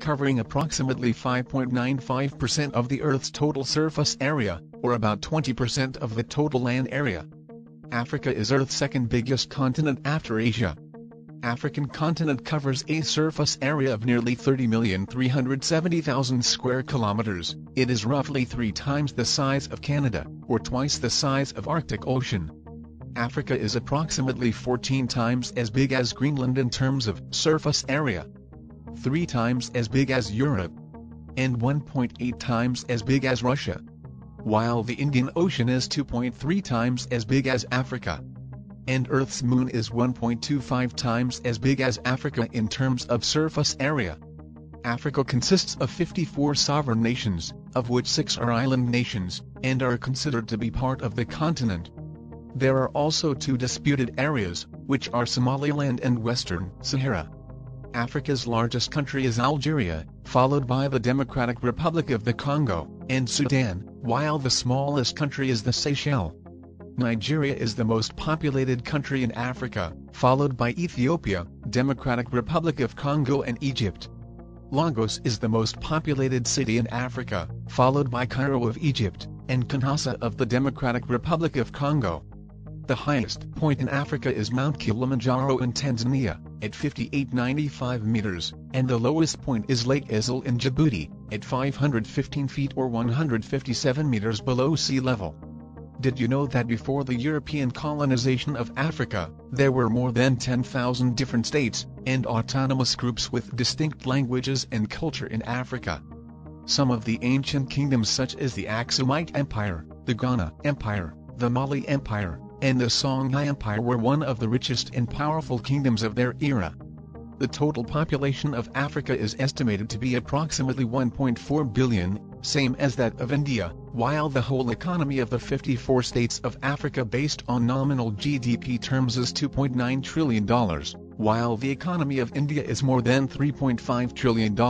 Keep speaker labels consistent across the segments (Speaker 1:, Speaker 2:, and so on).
Speaker 1: covering approximately 5.95% of the Earth's total surface area, or about 20% of the total land area. Africa is Earth's second biggest continent after Asia. African continent covers a surface area of nearly 30,370,000 square kilometers. It is roughly three times the size of Canada, or twice the size of Arctic Ocean. Africa is approximately 14 times as big as Greenland in terms of surface area, three times as big as Europe, and 1.8 times as big as Russia. While the Indian Ocean is 2.3 times as big as Africa. And Earth's moon is 1.25 times as big as Africa in terms of surface area. Africa consists of 54 sovereign nations, of which six are island nations, and are considered to be part of the continent. There are also two disputed areas, which are Somaliland and Western Sahara. Africa's largest country is Algeria, followed by the Democratic Republic of the Congo, and Sudan, while the smallest country is the Seychelles. Nigeria is the most populated country in Africa, followed by Ethiopia, Democratic Republic of Congo and Egypt. Lagos is the most populated city in Africa, followed by Cairo of Egypt, and Kinshasa of the Democratic Republic of Congo. The highest point in Africa is Mount Kilimanjaro in Tanzania, at 5895 meters, and the lowest point is Lake Asal in Djibouti, at 515 feet or 157 meters below sea level. Did you know that before the European colonization of Africa, there were more than 10,000 different states, and autonomous groups with distinct languages and culture in Africa? Some of the ancient kingdoms such as the Aksumite Empire, the Ghana Empire, the Mali Empire, and the Songhai Empire were one of the richest and powerful kingdoms of their era. The total population of Africa is estimated to be approximately 1.4 billion, same as that of India, while the whole economy of the 54 states of Africa based on nominal GDP terms is $2.9 trillion, while the economy of India is more than $3.5 trillion,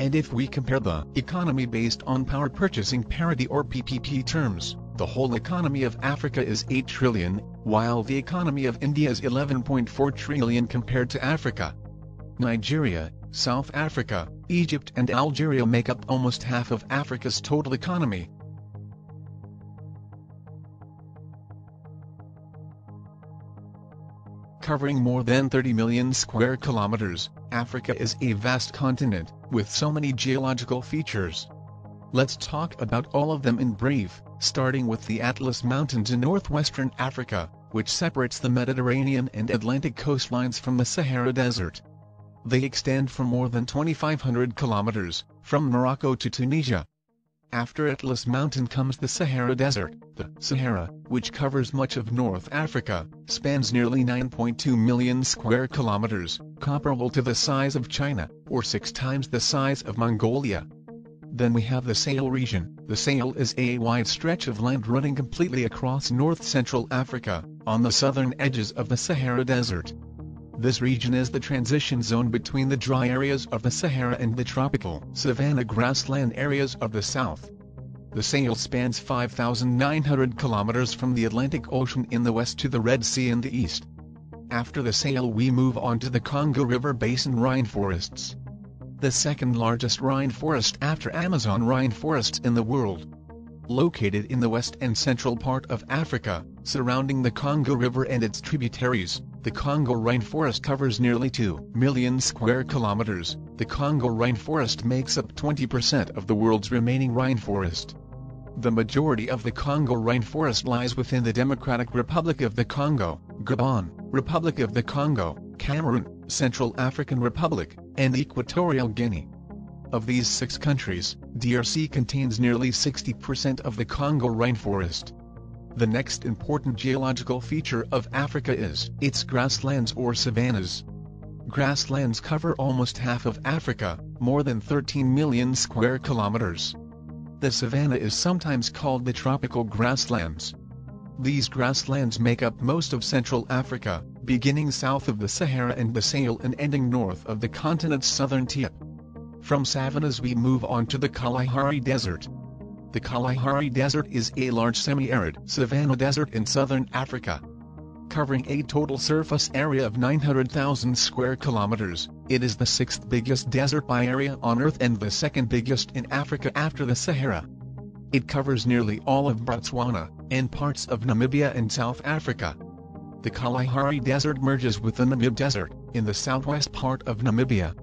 Speaker 1: and if we compare the economy based on power purchasing parity or PPP terms, the whole economy of Africa is 8 trillion, while the economy of India is 11.4 trillion compared to Africa. Nigeria, South Africa, Egypt and Algeria make up almost half of Africa's total economy. Covering more than 30 million square kilometers, Africa is a vast continent, with so many geological features. Let's talk about all of them in brief starting with the Atlas Mountains in northwestern Africa, which separates the Mediterranean and Atlantic coastlines from the Sahara Desert. They extend for more than 2,500 kilometers, from Morocco to Tunisia. After Atlas Mountain comes the Sahara Desert. The Sahara, which covers much of North Africa, spans nearly 9.2 million square kilometers, comparable to the size of China, or six times the size of Mongolia. Then we have the Sahel region. The Sahel is a wide stretch of land running completely across north-central Africa, on the southern edges of the Sahara Desert. This region is the transition zone between the dry areas of the Sahara and the tropical savanna grassland areas of the south. The Sahel spans 5,900 kilometers from the Atlantic Ocean in the west to the Red Sea in the east. After the Sahel we move on to the Congo River Basin rainforests the second largest rainforest after Amazon rainforests in the world. Located in the west and central part of Africa, surrounding the Congo River and its tributaries, the Congo rainforest covers nearly 2 million square kilometers. The Congo rainforest makes up 20% of the world's remaining rainforest. The majority of the Congo rainforest lies within the Democratic Republic of the Congo, Gabon, Republic of the Congo, Cameroon, Central African Republic, and Equatorial Guinea. Of these six countries, DRC contains nearly 60% of the Congo rainforest. The next important geological feature of Africa is its grasslands or savannas. Grasslands cover almost half of Africa, more than 13 million square kilometers. The savanna is sometimes called the tropical grasslands. These grasslands make up most of Central Africa, beginning south of the Sahara and the and ending north of the continent's southern tip. From savannas we move on to the Kalahari Desert. The Kalahari Desert is a large semi-arid savanna desert in southern Africa. covering a total surface area of 900,000 square kilometers. It is the sixth biggest desert by area on Earth and the second biggest in Africa after the Sahara. It covers nearly all of Botswana, and parts of Namibia and South Africa. The Kalahari Desert merges with the Namib Desert, in the southwest part of Namibia.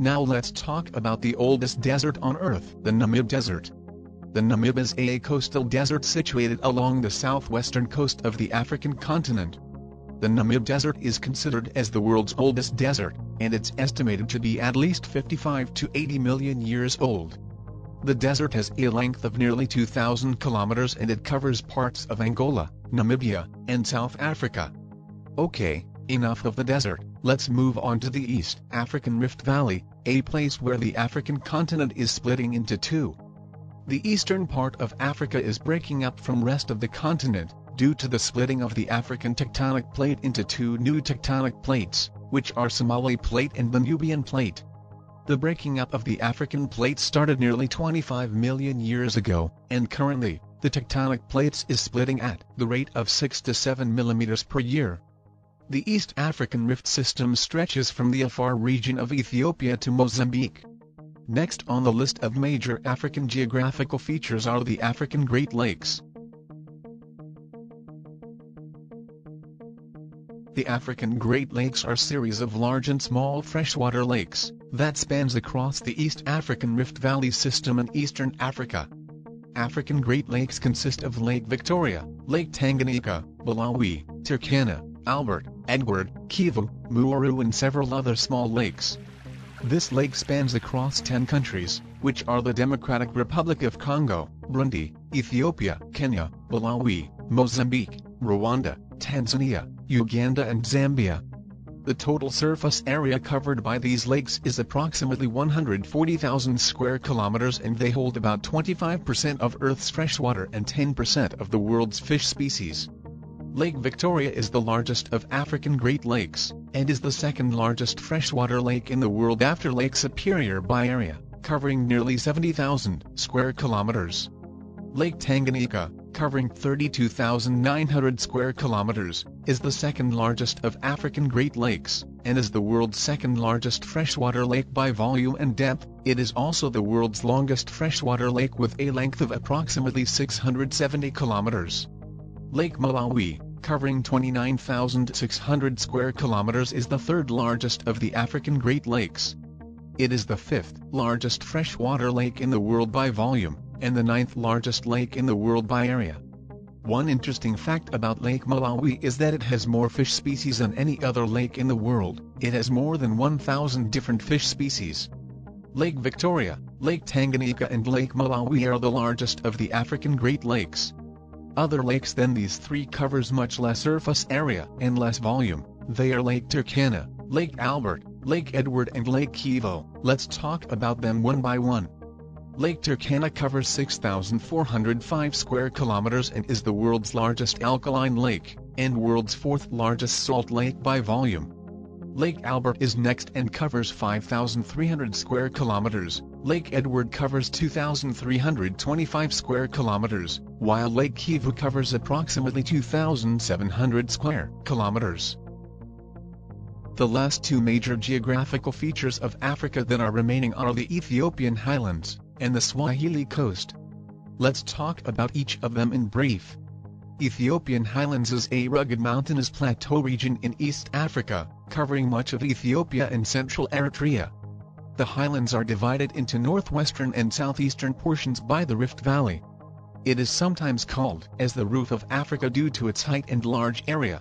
Speaker 1: Now let's talk about the oldest desert on Earth, the Namib Desert. The Namib is a coastal desert situated along the southwestern coast of the African continent. The Namib Desert is considered as the world's oldest desert, and it's estimated to be at least 55 to 80 million years old. The desert has a length of nearly 2,000 kilometers and it covers parts of Angola, Namibia, and South Africa. Okay, enough of the desert, let's move on to the East African Rift Valley, a place where the African continent is splitting into two. The eastern part of Africa is breaking up from rest of the continent, due to the splitting of the African tectonic plate into two new tectonic plates, which are Somali Plate and the Nubian Plate. The breaking up of the African plate started nearly 25 million years ago, and currently, the tectonic plates is splitting at the rate of 6 to 7 millimeters per year. The East African Rift System stretches from the Afar region of Ethiopia to Mozambique. Next on the list of major African geographical features are the African Great Lakes. The African Great Lakes are a series of large and small freshwater lakes that spans across the East African Rift Valley system in eastern Africa. African Great Lakes consist of Lake Victoria, Lake Tanganyika, Malawi, Turkana, Albert, Edward, Kivu, Mweru and several other small lakes. This lake spans across 10 countries, which are the Democratic Republic of Congo, Burundi, Ethiopia, Kenya, Malawi, Mozambique, Rwanda, Tanzania, Uganda and Zambia. The total surface area covered by these lakes is approximately 140,000 square kilometers and they hold about 25% of Earth's freshwater and 10% of the world's fish species. Lake Victoria is the largest of African Great Lakes, and is the second largest freshwater lake in the world after Lake Superior by area, covering nearly 70,000 square kilometers. Lake Tanganyika, covering 32,900 square kilometers, is the second largest of African Great Lakes, and is the world's second largest freshwater lake by volume and depth. It is also the world's longest freshwater lake with a length of approximately 670 kilometers. Lake Malawi, covering 29,600 square kilometers is the third largest of the African Great Lakes. It is the fifth largest freshwater lake in the world by volume, and the ninth largest lake in the world by area. One interesting fact about Lake Malawi is that it has more fish species than any other lake in the world, it has more than 1,000 different fish species. Lake Victoria, Lake Tanganyika and Lake Malawi are the largest of the African Great Lakes. Other lakes than these three covers much less surface area and less volume, they are Lake Turkana, Lake Albert, Lake Edward and Lake Kivu. Let's talk about them one by one. Lake Turkana covers 6,405 square kilometers and is the world's largest alkaline lake, and world's fourth largest salt lake by volume. Lake Albert is next and covers 5,300 square kilometers, Lake Edward covers 2,325 square kilometers, while Lake Kivu covers approximately 2,700 square kilometers. The last two major geographical features of Africa that are remaining are the Ethiopian highlands and the Swahili coast. Let's talk about each of them in brief. Ethiopian Highlands is a rugged mountainous plateau region in East Africa, covering much of Ethiopia and central Eritrea. The highlands are divided into northwestern and southeastern portions by the Rift Valley. It is sometimes called as the roof of Africa due to its height and large area.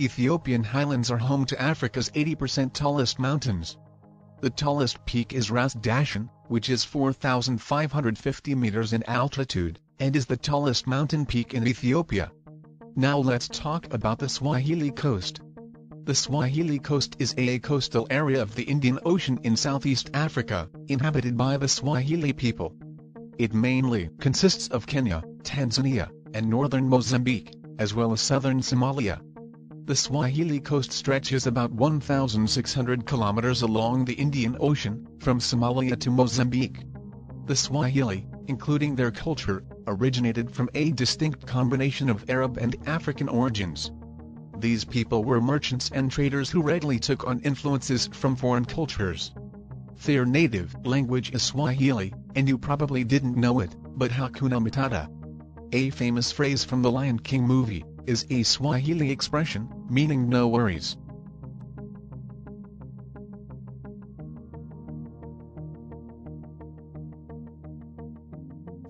Speaker 1: Ethiopian highlands are home to Africa's 80% tallest mountains. The tallest peak is Ras Dashen, which is 4,550 meters in altitude, and is the tallest mountain peak in Ethiopia. Now let's talk about the Swahili coast. The Swahili coast is a coastal area of the Indian Ocean in Southeast Africa, inhabited by the Swahili people. It mainly consists of Kenya, Tanzania, and northern Mozambique, as well as southern Somalia. The Swahili coast stretches about 1,600 kilometers along the Indian Ocean, from Somalia to Mozambique. The Swahili, including their culture, originated from a distinct combination of Arab and African origins. These people were merchants and traders who readily took on influences from foreign cultures. Their native language is Swahili, and you probably didn't know it, but Hakuna Matata, a famous phrase from the Lion King movie, is a Swahili expression, meaning no worries.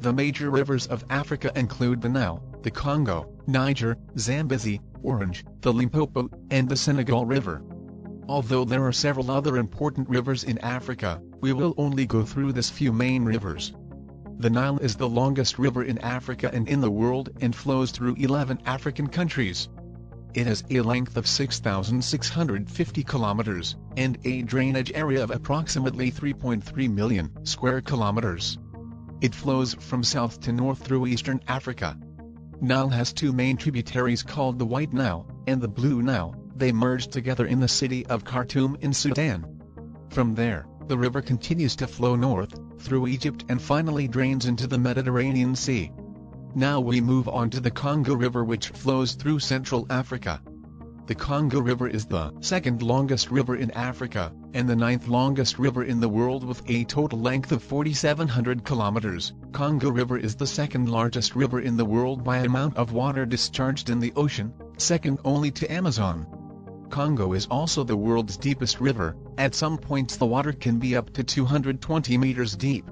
Speaker 1: The major rivers of Africa include the Nile, the Congo, Niger, Zambezi, Orange, the Limpopo, and the Senegal River. Although there are several other important rivers in Africa, we will only go through this few main rivers. The Nile is the longest river in Africa and in the world and flows through 11 African countries. It has a length of 6,650 kilometers, and a drainage area of approximately 3.3 million square kilometers. It flows from south to north through eastern Africa. Nile has two main tributaries called the White Nile and the Blue Nile, they merge together in the city of Khartoum in Sudan. From there, the river continues to flow north, through Egypt and finally drains into the Mediterranean Sea. Now we move on to the Congo River which flows through Central Africa. The Congo River is the second longest river in Africa, and the ninth longest river in the world with a total length of 4,700 kilometers. Congo River is the second largest river in the world by amount of water discharged in the ocean, second only to Amazon. Congo is also the world's deepest river, at some points the water can be up to 220 meters deep.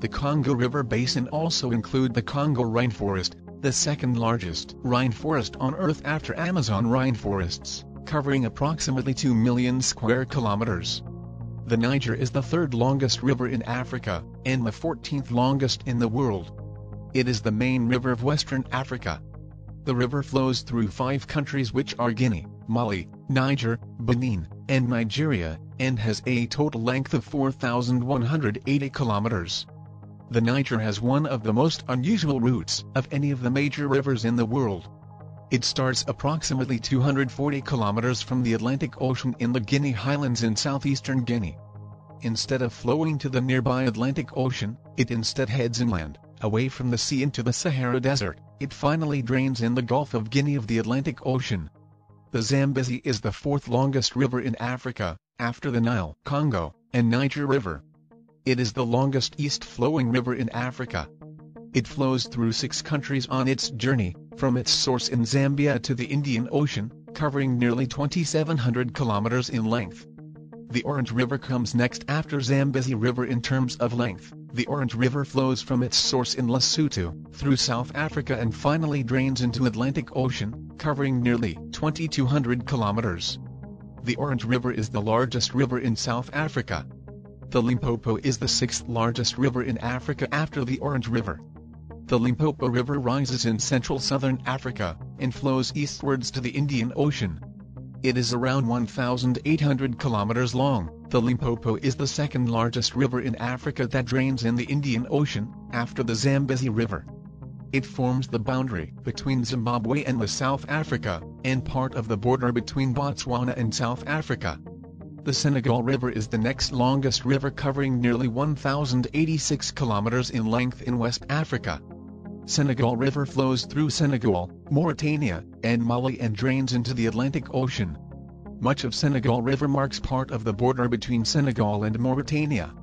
Speaker 1: The Congo River Basin also include the Congo rainforest, the second largest rainforest on Earth after Amazon rainforests, covering approximately 2 million square kilometers. The Niger is the third longest river in Africa, and the 14th longest in the world. It is the main river of Western Africa. The river flows through five countries which are Guinea, Mali, Niger, Benin, and Nigeria, and has a total length of 4,180 kilometers. The Niger has one of the most unusual routes of any of the major rivers in the world. It starts approximately 240 kilometers from the Atlantic Ocean in the Guinea Highlands in southeastern Guinea. Instead of flowing to the nearby Atlantic Ocean, it instead heads inland, away from the sea into the Sahara Desert. It finally drains in the Gulf of Guinea of the Atlantic Ocean. The Zambezi is the fourth longest river in Africa, after the Nile, Congo, and Niger River. It is the longest east-flowing river in Africa. It flows through six countries on its journey, from its source in Zambia to the Indian Ocean, covering nearly 2,700 kilometers in length. The Orange River comes next after Zambezi River in terms of length. The Orange River flows from its source in Lesotho, through South Africa and finally drains into Atlantic Ocean, covering nearly 2,200 kilometers. The Orange River is the largest river in South Africa. The Limpopo is the sixth largest river in Africa after the Orange River. The Limpopo River rises in central southern Africa, and flows eastwards to the Indian Ocean. It is around 1,800 kilometers long. The Limpopo is the second largest river in Africa that drains in the Indian Ocean, after the Zambezi River. It forms the boundary between Zimbabwe and South Africa, and part of the border between Botswana and South Africa. The Senegal River is the next longest river covering nearly 1,086 kilometers in length in West Africa. Senegal River flows through Senegal, Mauritania, and Mali and drains into the Atlantic Ocean. Much of Senegal River marks part of the border between Senegal and Mauritania.